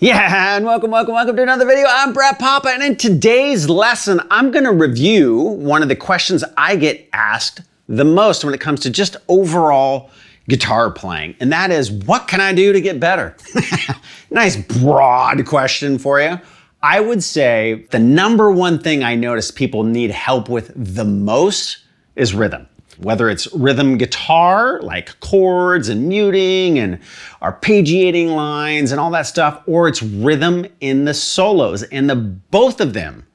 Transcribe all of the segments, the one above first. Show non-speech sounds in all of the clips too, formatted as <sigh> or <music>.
Yeah, and welcome, welcome, welcome to another video. I'm Brett Papa, and in today's lesson, I'm gonna review one of the questions I get asked the most when it comes to just overall guitar playing, and that is, what can I do to get better? <laughs> nice broad question for you. I would say the number one thing I notice people need help with the most is rhythm whether it's rhythm guitar, like chords and muting and arpeggiating lines and all that stuff, or it's rhythm in the solos. And the both of them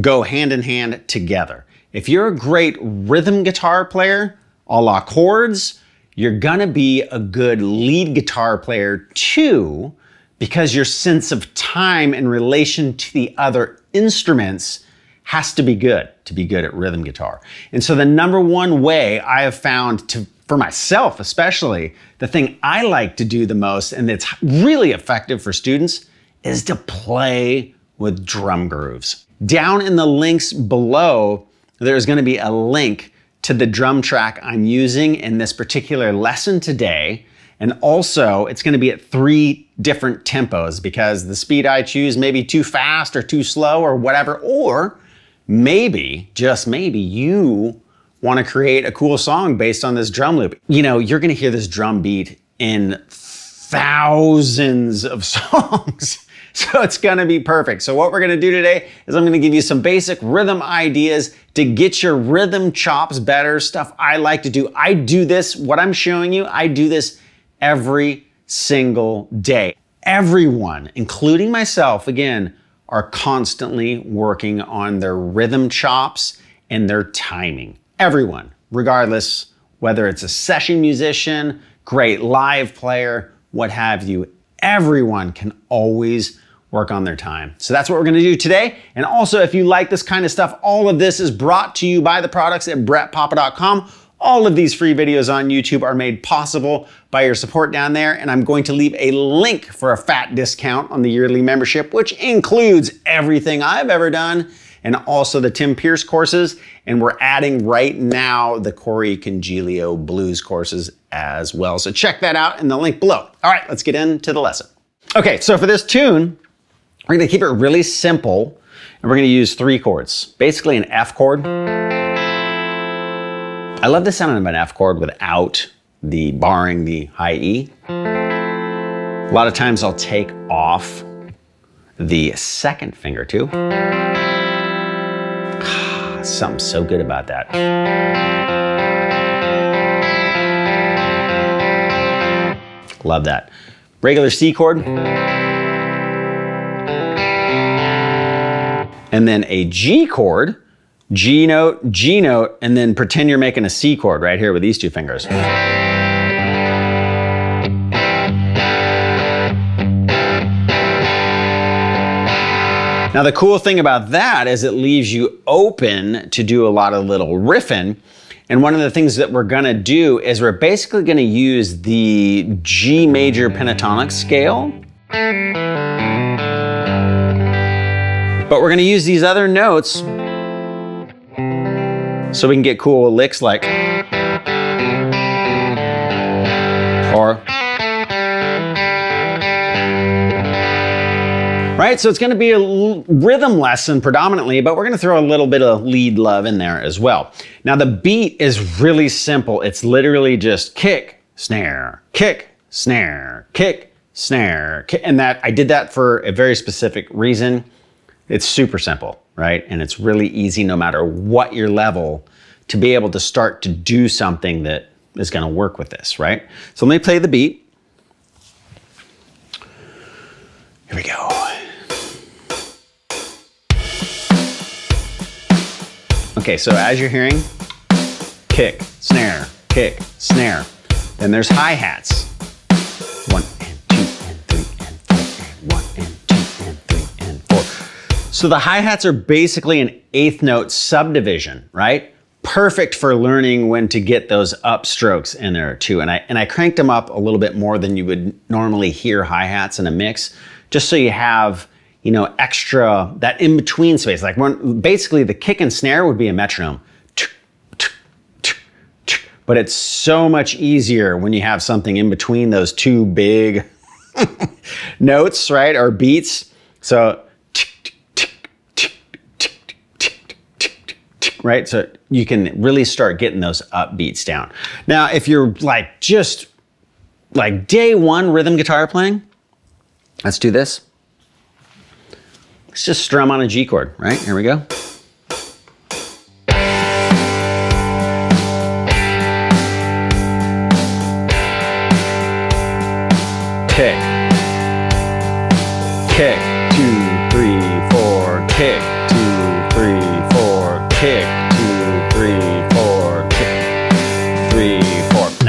go hand in hand together. If you're a great rhythm guitar player, a la chords, you're gonna be a good lead guitar player too, because your sense of time in relation to the other instruments has to be good to be good at rhythm guitar. And so the number one way I have found to for myself especially, the thing I like to do the most and that's really effective for students is to play with drum grooves. Down in the links below, there's going to be a link to the drum track I'm using in this particular lesson today. And also, it's going to be at three different tempos because the speed I choose may be too fast or too slow or whatever, or maybe, just maybe, you want to create a cool song based on this drum loop. You know, you're going to hear this drum beat in thousands of <laughs> songs. So it's gonna be perfect. So what we're gonna do today is I'm gonna give you some basic rhythm ideas to get your rhythm chops better, stuff I like to do. I do this, what I'm showing you, I do this every single day. Everyone, including myself, again, are constantly working on their rhythm chops and their timing. Everyone, regardless whether it's a session musician, great live player, what have you, everyone can always work on their time. So that's what we're gonna do today. And also, if you like this kind of stuff, all of this is brought to you by the products at brettpapa.com all of these free videos on YouTube are made possible by your support down there, and I'm going to leave a link for a fat discount on the yearly membership, which includes everything I've ever done and also the Tim Pierce courses. And we're adding right now the Corey Congilio blues courses as well. So check that out in the link below. All right, let's get into the lesson. Okay, so for this tune, we're gonna keep it really simple and we're gonna use three chords. Basically an F chord. I love the sound of an F chord without the barring the high E. A lot of times I'll take off the second finger too. Ah, Something so good about that. Love that. Regular C chord. And then a G chord G note, G note, and then pretend you're making a C chord right here with these two fingers. Now the cool thing about that is it leaves you open to do a lot of little riffing. And one of the things that we're gonna do is we're basically gonna use the G major pentatonic scale. But we're gonna use these other notes so we can get cool licks like, or, right? So it's gonna be a rhythm lesson predominantly, but we're gonna throw a little bit of lead love in there as well. Now the beat is really simple. It's literally just kick, snare, kick, snare, kick, snare, kick. and that I did that for a very specific reason. It's super simple right? And it's really easy no matter what your level to be able to start to do something that is going to work with this, right? So let me play the beat. Here we go. Okay, so as you're hearing, kick, snare, kick, snare. Then there's hi-hats. One, So the hi-hats are basically an eighth note subdivision, right? Perfect for learning when to get those upstrokes in there too. And I, and I cranked them up a little bit more than you would normally hear hi-hats in a mix, just so you have, you know, extra, that in-between space. Like when, basically the kick and snare would be a metronome. But it's so much easier when you have something in between those two big <laughs> notes, right, or beats. So, right? So you can really start getting those upbeats down. Now, if you're like just like day one rhythm guitar playing, let's do this. Let's just strum on a G chord, right? Here we go. kick, kick,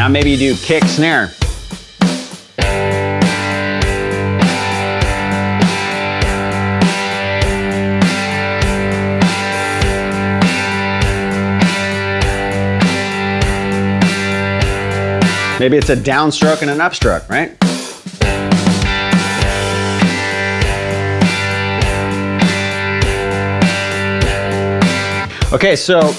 Now maybe you do kick, snare. Maybe it's a downstroke and an upstroke, right? Okay, so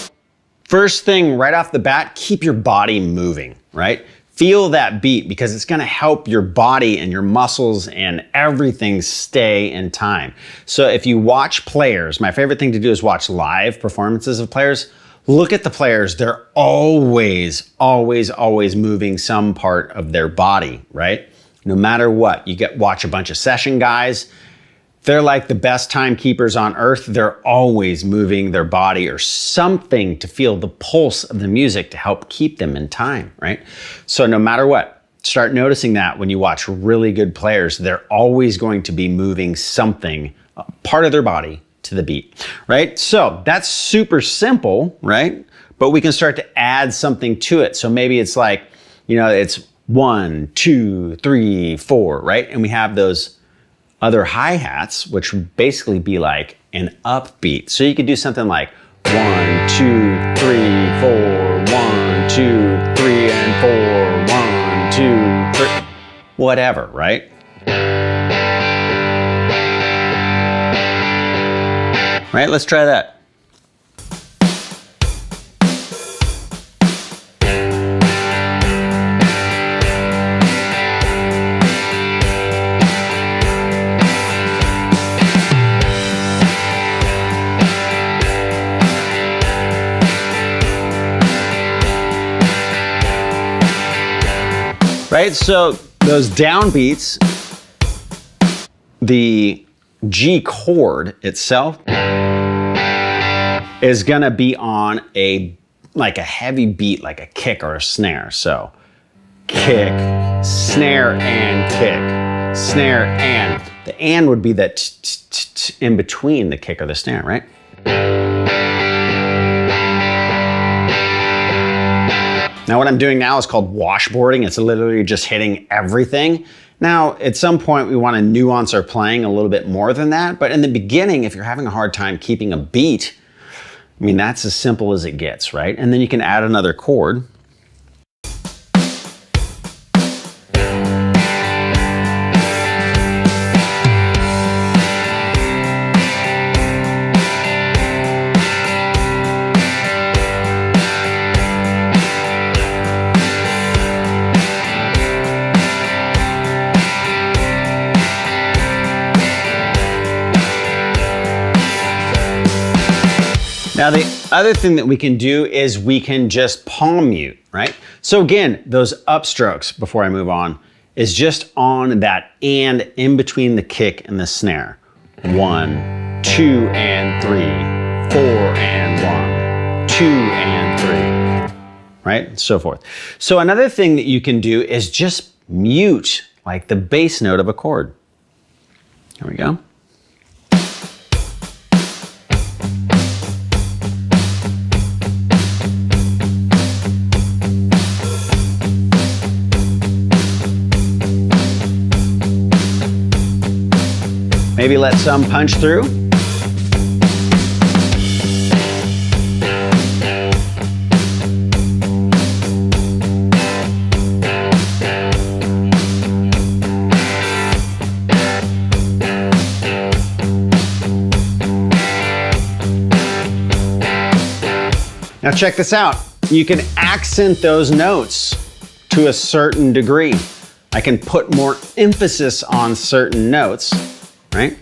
first thing right off the bat, keep your body moving, right? Feel that beat because it's gonna help your body and your muscles and everything stay in time. So if you watch players, my favorite thing to do is watch live performances of players. Look at the players, they're always, always, always moving some part of their body, right? No matter what, you get watch a bunch of session guys, they're like the best timekeepers on earth. They're always moving their body or something to feel the pulse of the music to help keep them in time, right? So no matter what, start noticing that when you watch really good players, they're always going to be moving something, uh, part of their body to the beat, right? So that's super simple, right? But we can start to add something to it. So maybe it's like, you know, it's one, two, three, four, right? And we have those other hi-hats, which would basically be like an upbeat. So you could do something like one, two, three, four, one, two, three, and four, one, two, three, whatever, right? Right, let's try that. Right? So those downbeats, the G chord itself is gonna be on a like a heavy beat, like a kick or a snare. So kick, snare and kick, snare and. The and would be that in between the kick or the snare, right? Now what I'm doing now is called washboarding. It's literally just hitting everything. Now, at some point we want to nuance our playing a little bit more than that, but in the beginning, if you're having a hard time keeping a beat, I mean, that's as simple as it gets, right? And then you can add another chord. Other thing that we can do is we can just palm mute, right? So again, those upstrokes, before I move on, is just on that and in between the kick and the snare. One, two and three, four and one, two and three, right? So forth. So another thing that you can do is just mute like the bass note of a chord. Here we go. Maybe let some punch through. Now check this out. You can accent those notes to a certain degree. I can put more emphasis on certain notes, right?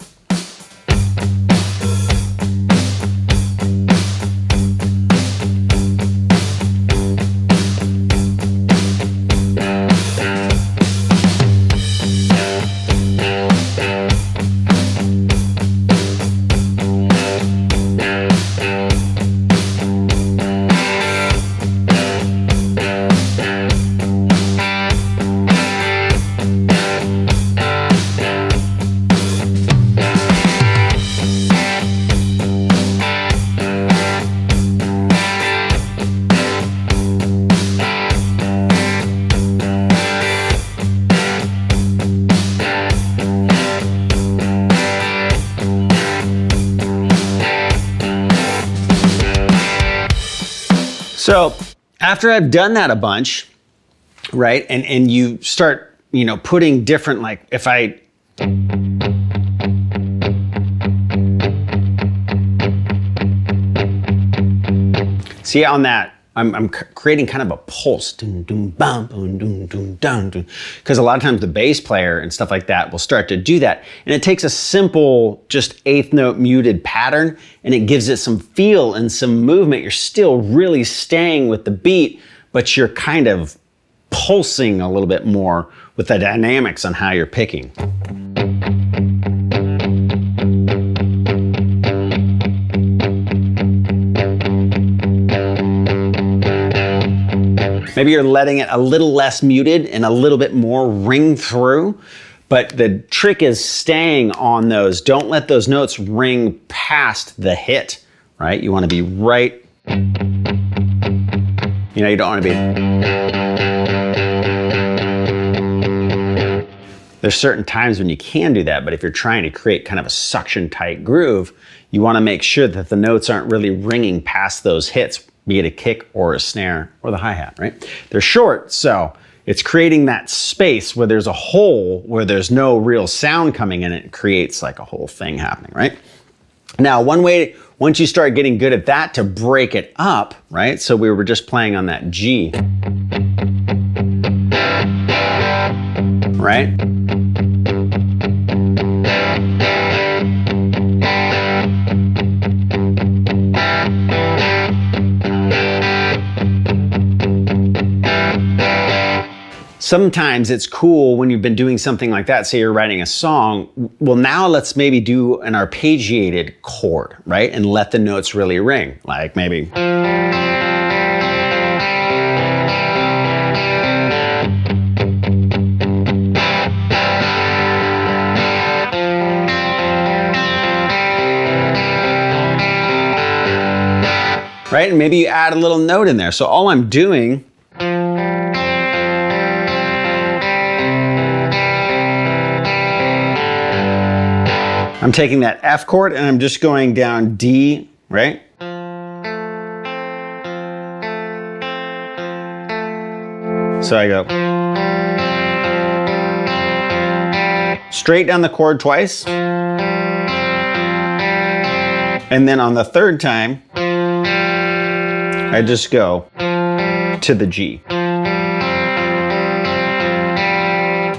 After I've done that a bunch, right, and and you start, you know, putting different like if I see on that I'm, I'm creating kind of a pulse, because a lot of times the bass player and stuff like that will start to do that. And it takes a simple, just eighth note muted pattern and it gives it some feel and some movement. You're still really staying with the beat, but you're kind of pulsing a little bit more with the dynamics on how you're picking. Maybe you're letting it a little less muted and a little bit more ring through. But the trick is staying on those. Don't let those notes ring past the hit, right? You want to be right. You know, you don't want to be. There's certain times when you can do that, but if you're trying to create kind of a suction tight groove, you want to make sure that the notes aren't really ringing past those hits be it a kick or a snare or the hi-hat, right? They're short, so it's creating that space where there's a hole where there's no real sound coming in. It creates like a whole thing happening, right? Now, one way, once you start getting good at that, to break it up, right? So we were just playing on that G, right? Sometimes it's cool when you've been doing something like that, say you're writing a song, well, now let's maybe do an arpeggiated chord, right? And let the notes really ring, like maybe. Right? And maybe you add a little note in there. So all I'm doing I'm taking that F chord and I'm just going down D, right? So I go straight down the chord twice. And then on the third time, I just go to the G.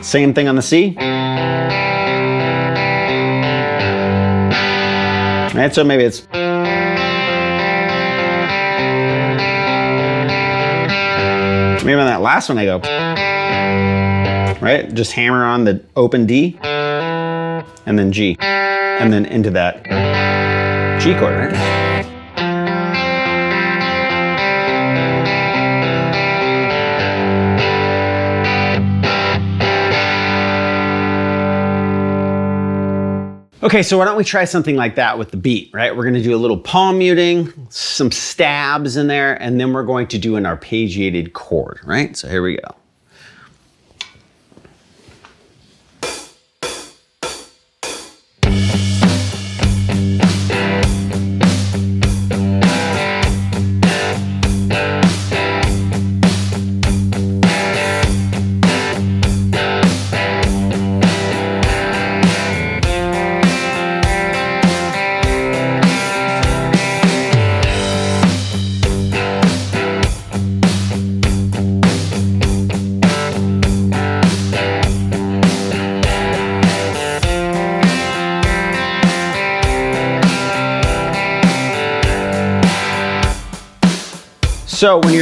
Same thing on the C. So maybe it's maybe on that last one I go right, just hammer on the open D and then G and then into that G chord, right? Okay, so why don't we try something like that with the beat, right? We're gonna do a little palm muting, some stabs in there, and then we're going to do an arpeggiated chord, right? So here we go.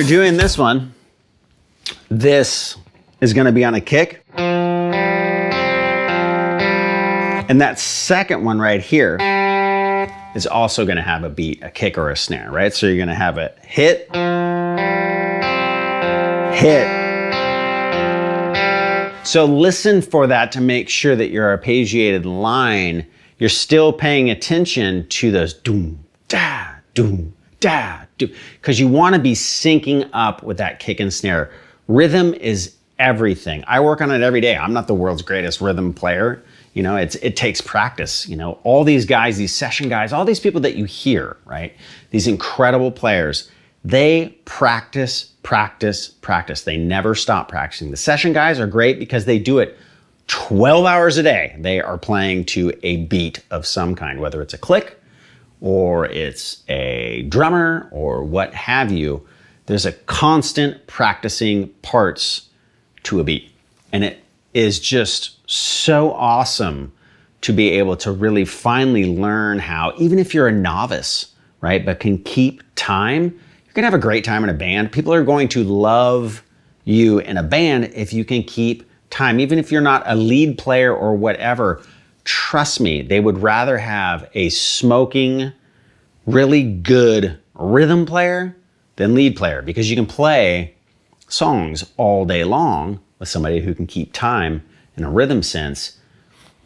Doing this one, this is gonna be on a kick. And that second one right here is also gonna have a beat, a kick or a snare, right? So you're gonna have a hit, hit. So listen for that to make sure that your arpeggiated line, you're still paying attention to those doom, da, doom, da, because you wanna be syncing up with that kick and snare. Rhythm is everything. I work on it every day. I'm not the world's greatest rhythm player. You know, it's it takes practice. You know, all these guys, these session guys, all these people that you hear, right? These incredible players, they practice, practice, practice. They never stop practicing. The session guys are great because they do it 12 hours a day. They are playing to a beat of some kind, whether it's a click or it's a drummer or what have you. There's a constant practicing parts to a beat. And it is just so awesome to be able to really finally learn how, even if you're a novice, right, but can keep time, you're gonna have a great time in a band. People are going to love you in a band if you can keep time, even if you're not a lead player or whatever. Trust me, they would rather have a smoking, really good rhythm player than lead player because you can play songs all day long with somebody who can keep time in a rhythm sense.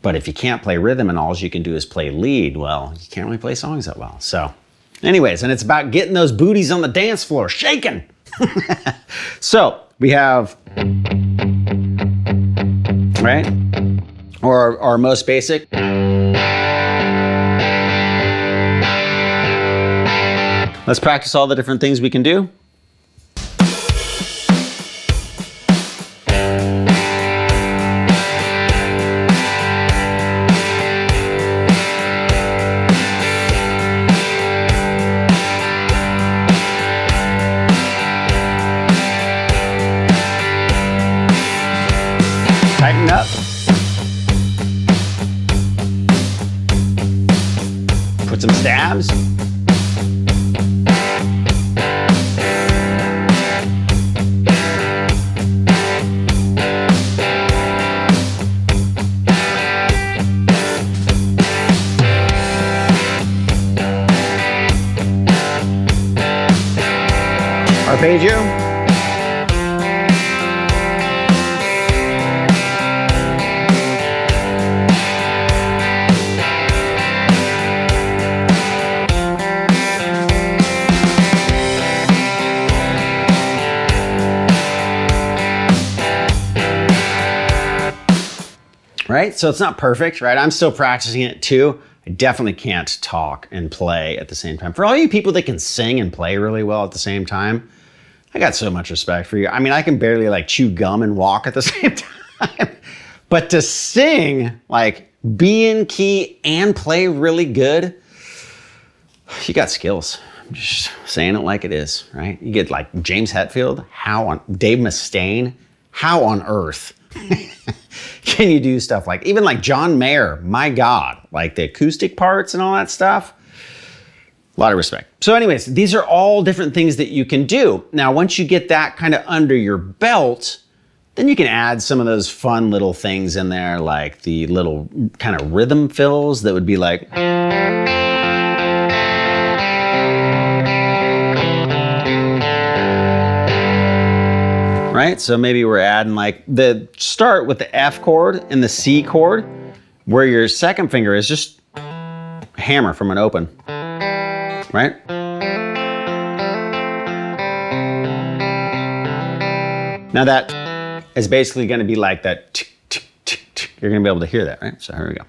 But if you can't play rhythm and all you can do is play lead, well, you can't really play songs that well. So, anyways, and it's about getting those booties on the dance floor, shaking. <laughs> so, we have, right? Or our, our most basic. Let's practice all the different things we can do. Some stabs. So it's not perfect, right? I'm still practicing it too. I definitely can't talk and play at the same time. For all you people that can sing and play really well at the same time, I got so much respect for you. I mean, I can barely like chew gum and walk at the <laughs> same time. but to sing, like be in key and play really good, you got skills. I'm just saying it like it is, right? You get like James Hetfield, how on Dave Mustaine, how on earth <laughs> can you do stuff like even like John Mayer? My God, like the acoustic parts and all that stuff. A lot of respect. So, anyways, these are all different things that you can do. Now, once you get that kind of under your belt, then you can add some of those fun little things in there, like the little kind of rhythm fills that would be like. Right? So maybe we're adding like the start with the F chord and the C chord, where your second finger is just hammer from an open right? Now that is basically going to be like that. Tick, tick, tick. You're going to be able to hear that, right? So here we go.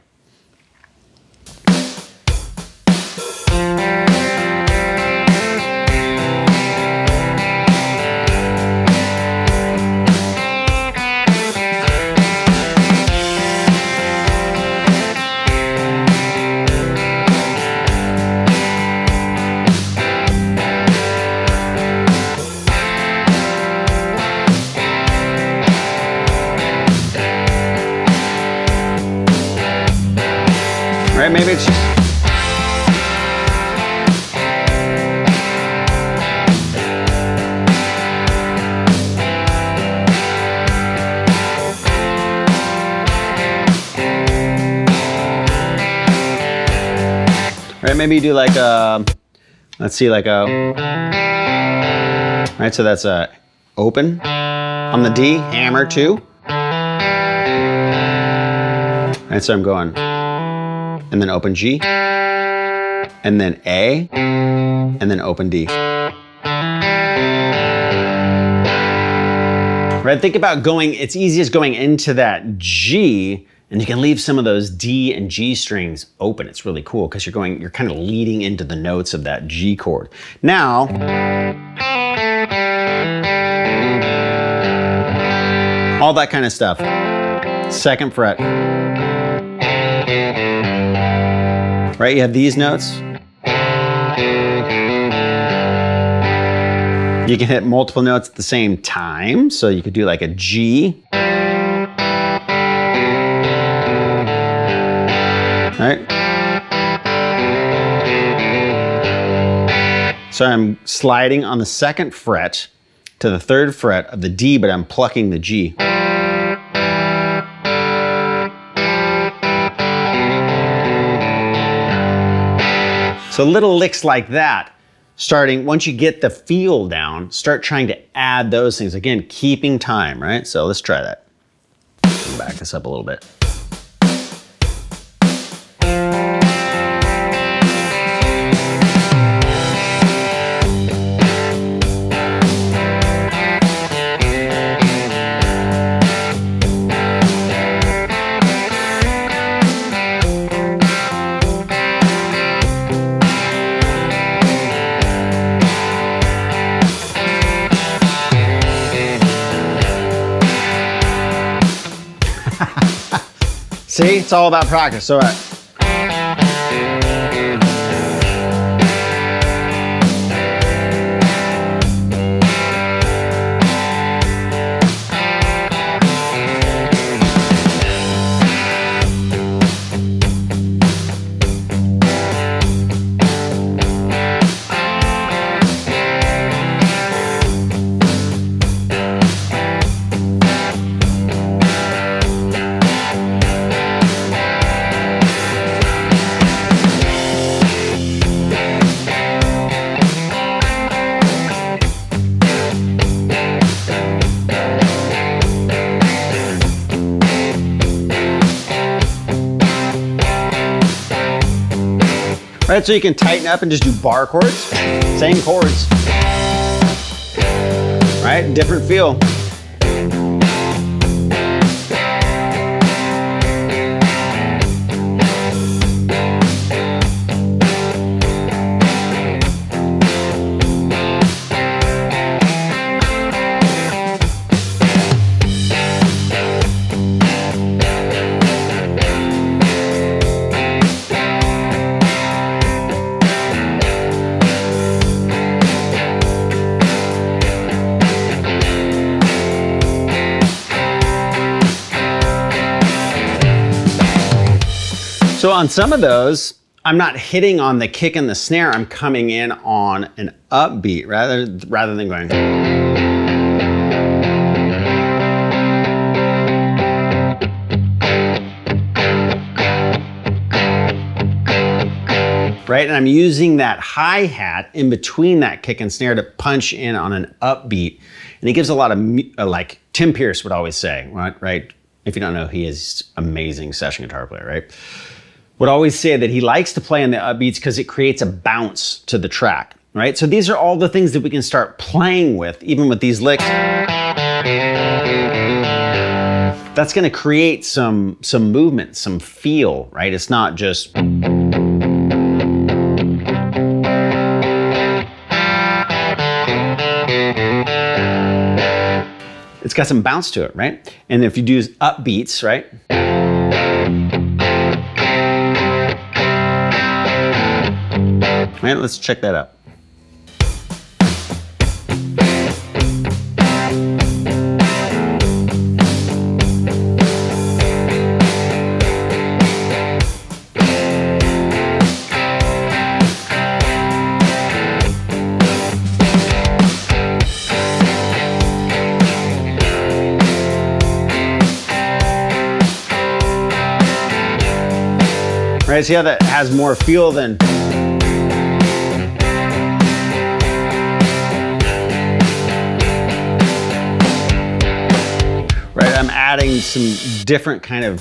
Maybe do like a, let's see, like a, right, so that's a open on the D, hammer two. Right, so I'm going, and then open G, and then A, and then open D. Right, think about going, it's easiest going into that G, and you can leave some of those D and G strings open. It's really cool because you're going, you're kind of leading into the notes of that G chord. Now, all that kind of stuff. Second fret. Right, you have these notes. You can hit multiple notes at the same time. So you could do like a G. So I'm sliding on the second fret to the third fret of the D, but I'm plucking the G. So little licks like that, starting, once you get the feel down, start trying to add those things. Again, keeping time, right? So let's try that. Back this up a little bit. <laughs> See, it's all about practice. So, uh, So you can tighten up and just do bar chords, same chords. Right, different feel. On some of those, I'm not hitting on the kick and the snare, I'm coming in on an upbeat rather, rather than going. Right, and I'm using that hi-hat in between that kick and snare to punch in on an upbeat. And it gives a lot of, uh, like Tim Pierce would always say, right? right? If you don't know, he is amazing session guitar player, right? Would always say that he likes to play on the upbeats because it creates a bounce to the track, right? So these are all the things that we can start playing with, even with these licks. That's going to create some some movement, some feel, right? It's not just It's got some bounce to it, right? And if you do upbeats, right? Man, let's check that out. Right, see how that has more feel than adding some different kind of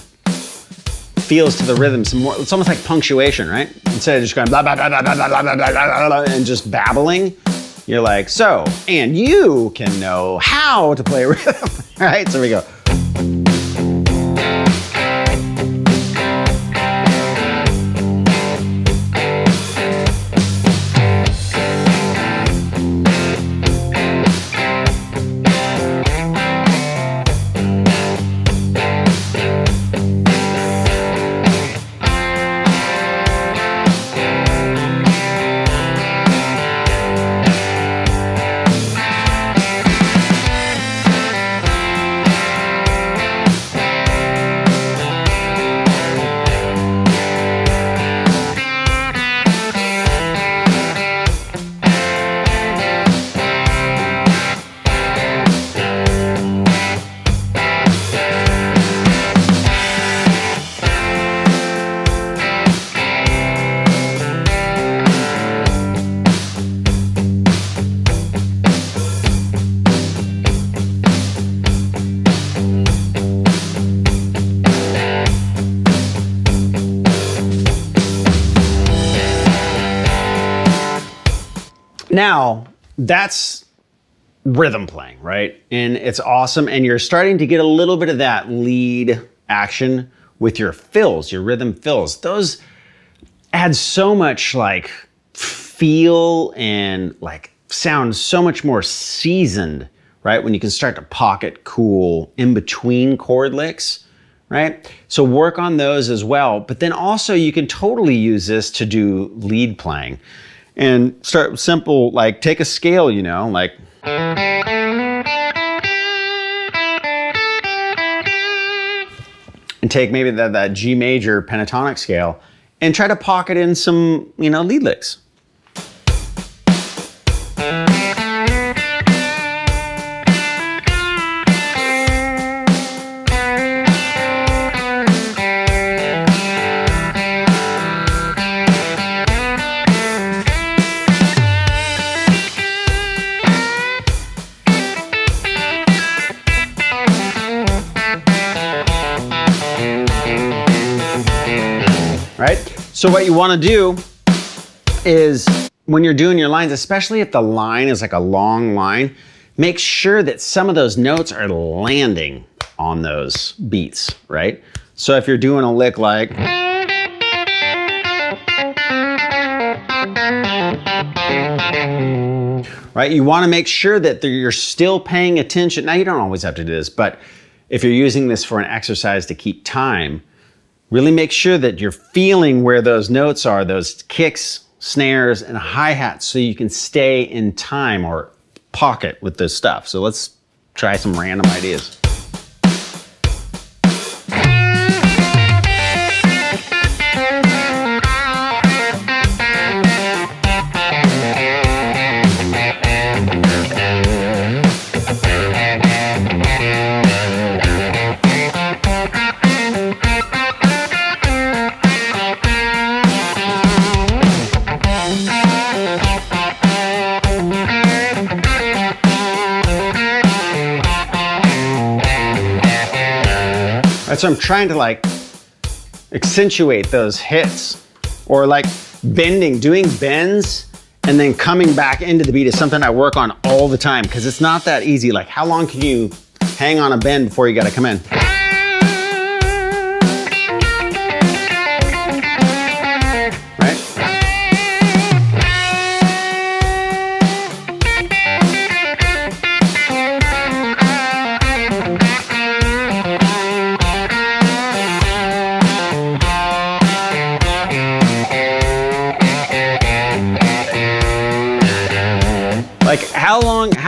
feels to the rhythm. Some more, it's almost like punctuation, right? Instead of just going blah, blah, blah, blah, blah, blah, blah, blah, blah, and just babbling, you're like, so, and you can know how to play rhythm, right? So we go. Now, that's rhythm playing, right? And it's awesome. And you're starting to get a little bit of that lead action with your fills, your rhythm fills. Those add so much like feel and like sound so much more seasoned, right? When you can start to pocket cool in between chord licks, right? So work on those as well. But then also you can totally use this to do lead playing and start simple, like take a scale, you know, like. And take maybe that, that G major pentatonic scale and try to pocket in some, you know, lead licks. So what you wanna do is when you're doing your lines, especially if the line is like a long line, make sure that some of those notes are landing on those beats, right? So if you're doing a lick like, right, you wanna make sure that you're still paying attention. Now you don't always have to do this, but if you're using this for an exercise to keep time, Really make sure that you're feeling where those notes are, those kicks, snares, and hi-hats so you can stay in time or pocket with this stuff. So let's try some random ideas. So I'm trying to like accentuate those hits or like bending, doing bends and then coming back into the beat is something I work on all the time because it's not that easy. Like how long can you hang on a bend before you got to come in?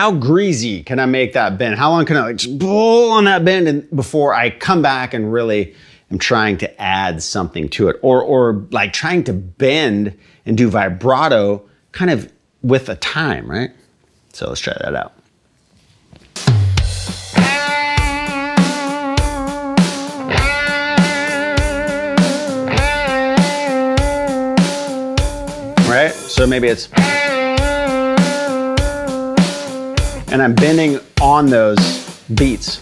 How greasy can I make that bend? How long can I like just pull on that bend and before I come back and really am trying to add something to it or, or like trying to bend and do vibrato kind of with a time, right? So let's try that out. Right? So maybe it's and I'm bending on those beats.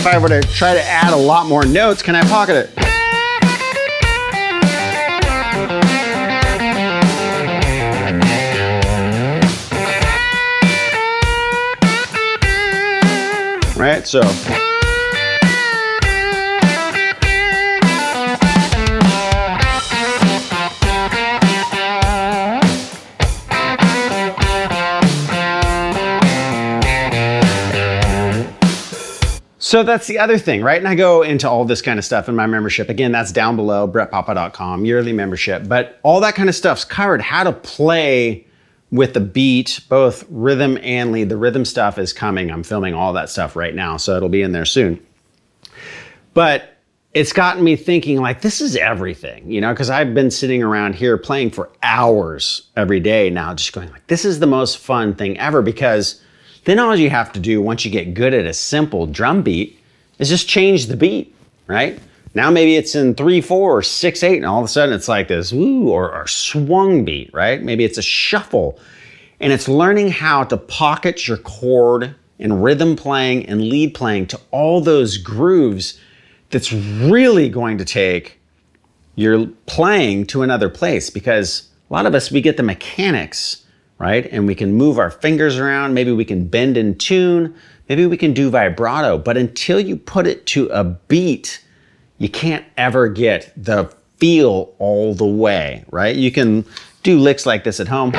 If I were to try to add a lot more notes, can I pocket it? Right, so. So that's the other thing, right? And I go into all this kind of stuff in my membership. Again, that's down below, brettpapa.com, yearly membership. But all that kind of stuff's covered. How to play with the beat, both rhythm and lead. The rhythm stuff is coming. I'm filming all that stuff right now, so it'll be in there soon. But it's gotten me thinking like this is everything, you know, because I've been sitting around here playing for hours every day now, just going like, this is the most fun thing ever because then all you have to do once you get good at a simple drum beat is just change the beat, right? Now maybe it's in three, four, or six, eight, and all of a sudden it's like this woo or, or swung beat, right? Maybe it's a shuffle. And it's learning how to pocket your chord and rhythm playing and lead playing to all those grooves that's really going to take your playing to another place because a lot of us, we get the mechanics right? And we can move our fingers around. Maybe we can bend in tune. Maybe we can do vibrato. But until you put it to a beat, you can't ever get the feel all the way, right? You can do licks like this at home.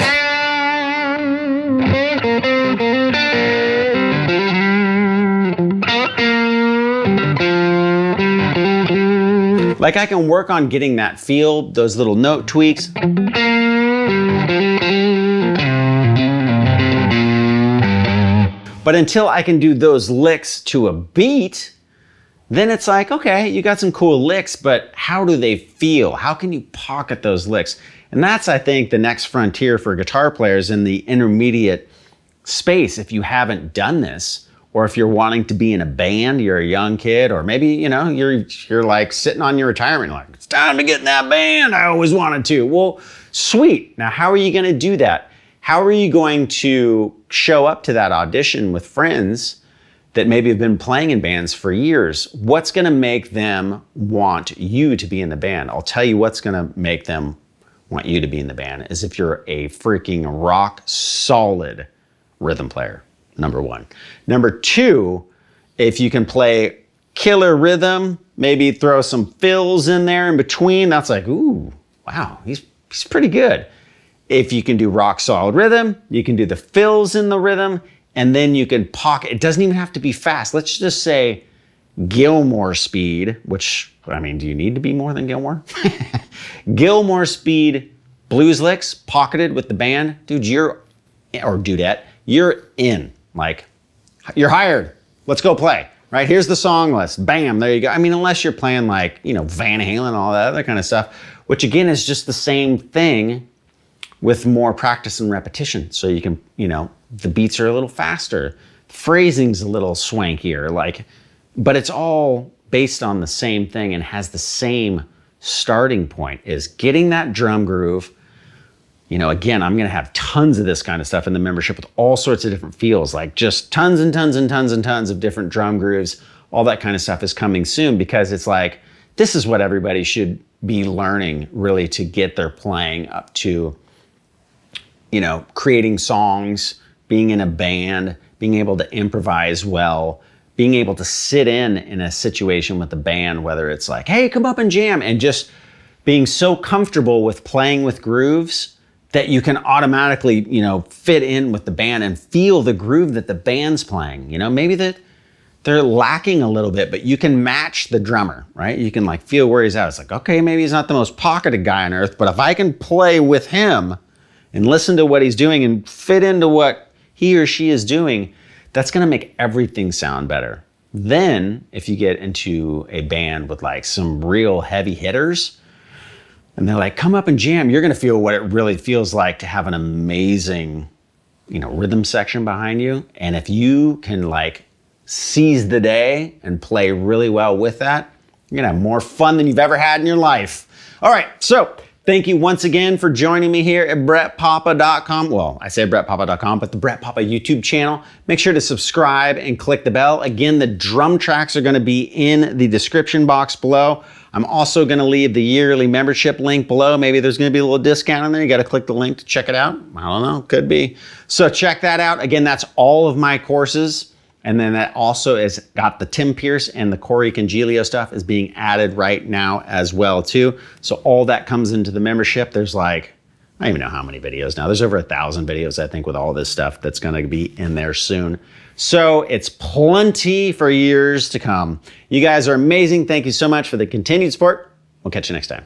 Like I can work on getting that feel, those little note tweaks. But until I can do those licks to a beat, then it's like, okay, you got some cool licks, but how do they feel? How can you pocket those licks? And that's, I think, the next frontier for guitar players in the intermediate space. If you haven't done this, or if you're wanting to be in a band, you're a young kid, or maybe, you know, you're, you're like sitting on your retirement, like, it's time to get in that band. I always wanted to. Well, sweet. Now, how are you going to do that? How are you going to show up to that audition with friends that maybe have been playing in bands for years? What's going to make them want you to be in the band? I'll tell you what's going to make them want you to be in the band is if you're a freaking rock solid rhythm player. Number 1. Number 2, if you can play killer rhythm, maybe throw some fills in there in between, that's like, ooh, wow, he's he's pretty good. If you can do rock solid rhythm, you can do the fills in the rhythm, and then you can pocket. It doesn't even have to be fast. Let's just say Gilmour speed, which, I mean, do you need to be more than Gilmour? <laughs> Gilmour speed blues licks pocketed with the band. Dude, you're, or dudette, you're in. Like, you're hired. Let's go play. Right? Here's the song list. Bam, there you go. I mean, unless you're playing like, you know, Van Halen, and all that other kind of stuff, which again is just the same thing with more practice and repetition. So you can, you know, the beats are a little faster, phrasing's a little swankier, like, but it's all based on the same thing and has the same starting point is getting that drum groove. You know, again, I'm gonna have tons of this kind of stuff in the membership with all sorts of different feels, like just tons and tons and tons and tons of different drum grooves. All that kind of stuff is coming soon because it's like, this is what everybody should be learning really to get their playing up to you know, creating songs, being in a band, being able to improvise well, being able to sit in in a situation with the band, whether it's like, hey, come up and jam, and just being so comfortable with playing with grooves that you can automatically, you know, fit in with the band and feel the groove that the band's playing. You know, maybe that they're lacking a little bit, but you can match the drummer, right? You can like feel where he's at. It's like, okay, maybe he's not the most pocketed guy on earth, but if I can play with him, and listen to what he's doing and fit into what he or she is doing, that's going to make everything sound better. Then, if you get into a band with like some real heavy hitters, and they're like, come up and jam, you're going to feel what it really feels like to have an amazing, you know, rhythm section behind you. And if you can like seize the day and play really well with that, you're going to have more fun than you've ever had in your life. All right, so Thank you once again for joining me here at BrettPapa.com. Well, I say BrettPapa.com, but the Brett Papa YouTube channel. Make sure to subscribe and click the bell. Again, the drum tracks are going to be in the description box below. I'm also going to leave the yearly membership link below. Maybe there's going to be a little discount in there. You got to click the link to check it out. I don't know, could be. So check that out. Again, that's all of my courses. And then that also has got the Tim Pierce and the Corey Congilio stuff is being added right now as well too. So all that comes into the membership. There's like, I don't even know how many videos now. There's over a thousand videos, I think, with all this stuff that's going to be in there soon. So it's plenty for years to come. You guys are amazing. Thank you so much for the continued support. We'll catch you next time.